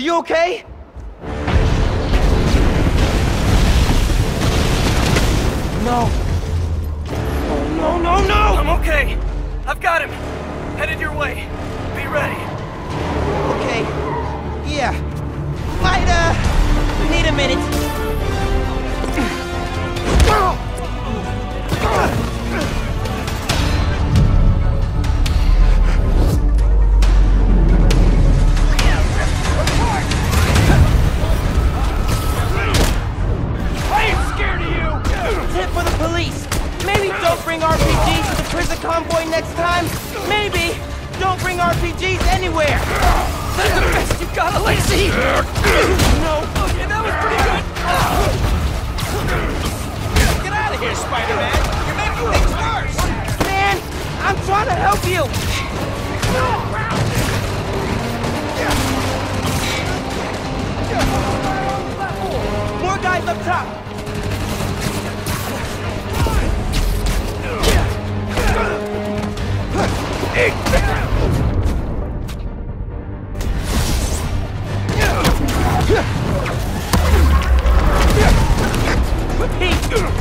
Are you okay? No. Oh, no, no, no! I'm okay. I've got him. Headed your way. Next time. Maybe don't bring RPGs anywhere. That's the best you got, Lacey! No. Okay, that was pretty good! Get out of here, Spider-Man! You're making things worse! Man, I'm trying to help you. More guys up top.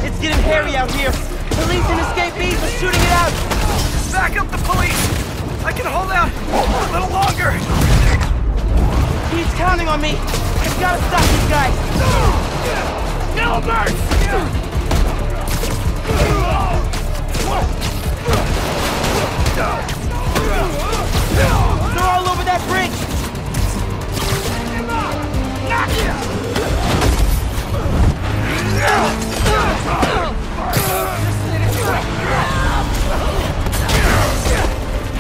It's getting hairy out here. Police and escapees are shooting it out. Back up the police! I can hold out a little longer! He's counting on me. I gotta stop these guys. Gilbert! They're all over that bridge.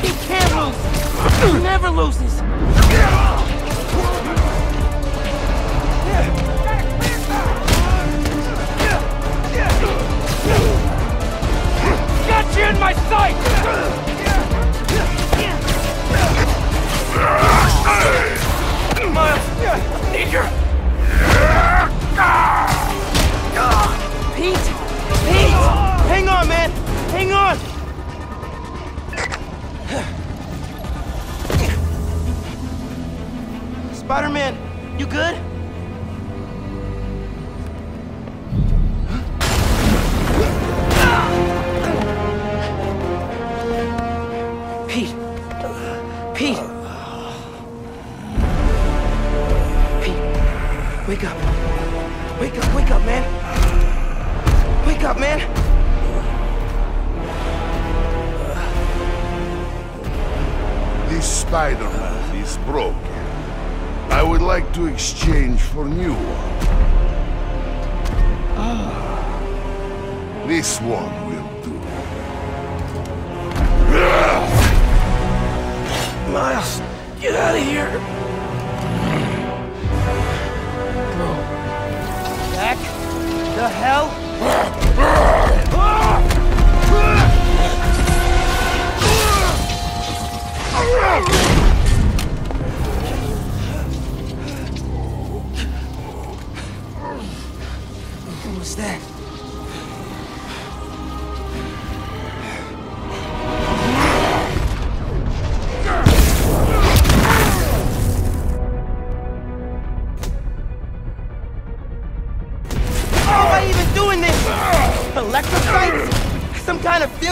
He can't lose. He never loses. Got you in my sight! Need. Pete! Pete! Hang on, man! Hang on! Spider-Man, you good? Wake up! Wake up, wake up, man! Wake up, man! This Spider-Man is broken. I would like to exchange for new one. Ah. This one will do. Miles, get out of here! The hell?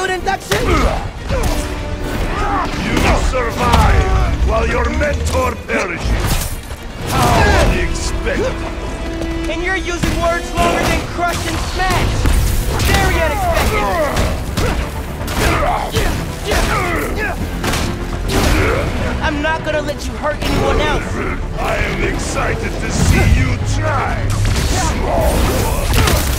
Field induction? You survive while your mentor perishes. How unexpected. And you're using words longer than crush and smash! Very unexpected! I'm not gonna let you hurt anyone else! I am excited to see you try. Small one.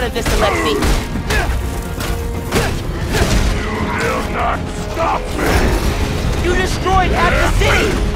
Out of this, Alexei! You will not stop me. You destroyed half the city!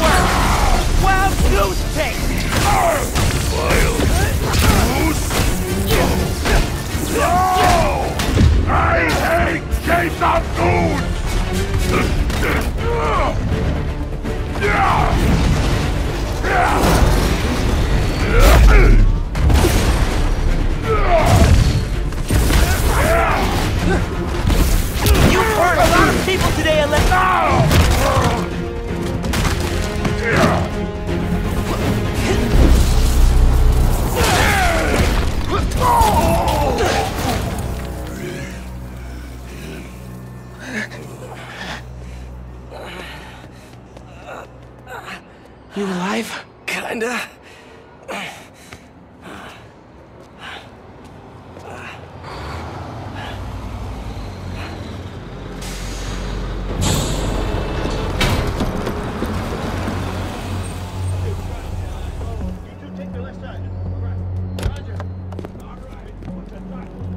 The? Wild goose. I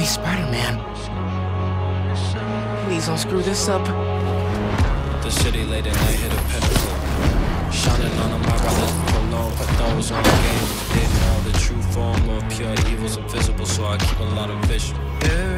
I'm New York's only Spider-Man. Please don't screw this up. The city late at night hit a pinnacle. Shining on them, my brothers alone, put those on the game. Didn't know the true form of pure evil's invisible, so I keep a lot of vision. Every